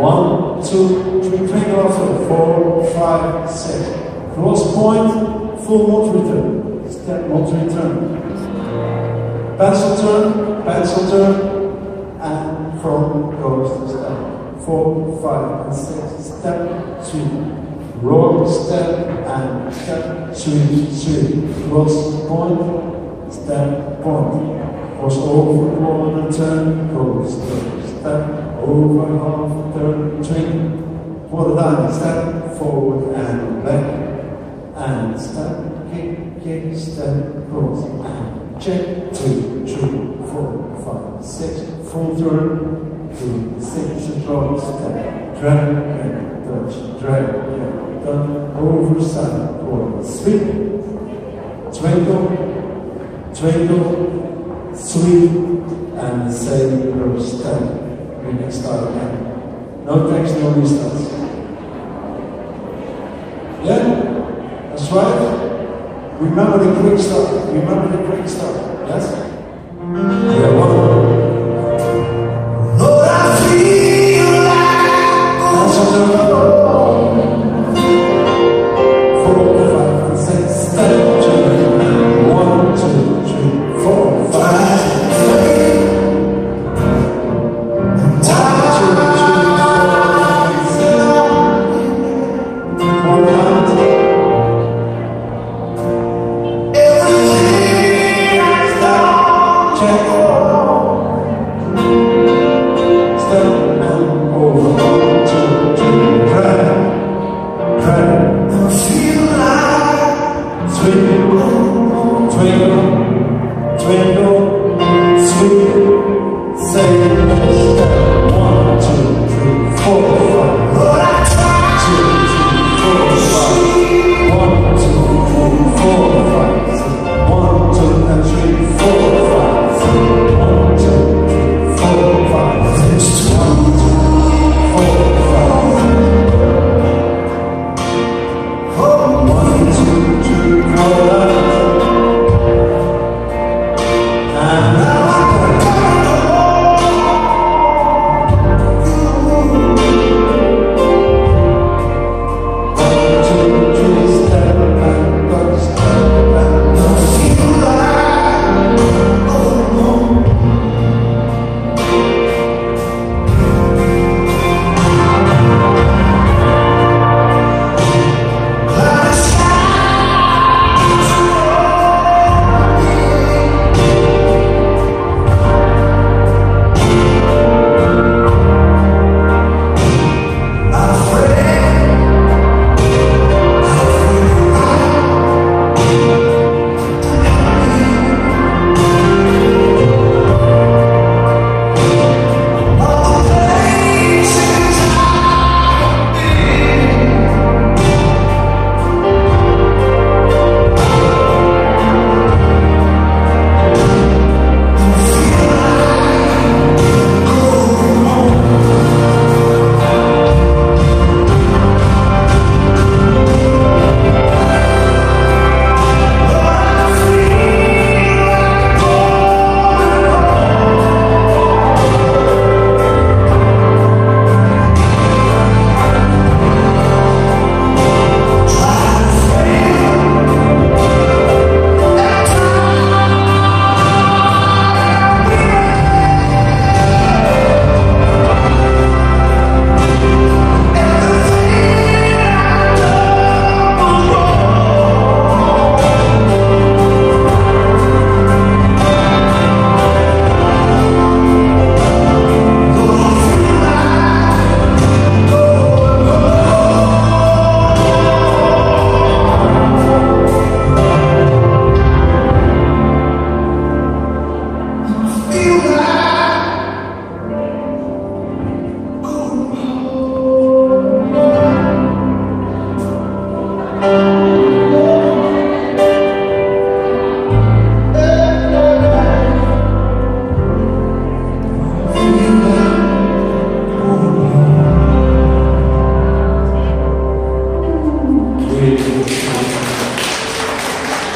One, two, three, twinkle after, four, five, six. Cross point, full mode return. Step mode return. Pencil turn, pencil turn, and from goes the step. Four, five, and six. Step two. Roll, step, and step, three, three. Cross point, step, point. Cross over, quarter, turn, cross, step, step, over, half, turn, three. Quarter down, step, forward, and back. And step, kick, kick, step, cross, and check, two, three, four, five, six. Full turn, two, six, cross, step, drag, and touch, drag, yeah done over side forward. Sweep, twinkle, twinkle, sweep, and say your step. Can start again. No tags, no restarts. Yeah? That's right. Remember the quick start. Remember the quick start. Yes? Yeah, more. Twinkle, twinkle, sweet, say